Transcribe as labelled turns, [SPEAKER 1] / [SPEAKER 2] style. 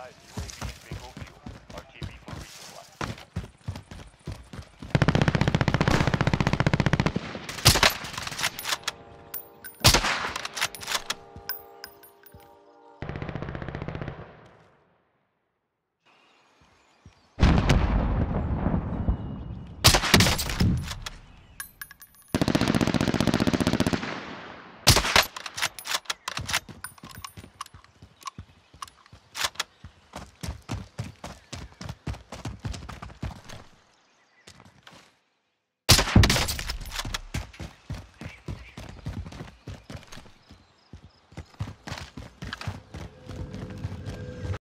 [SPEAKER 1] advised.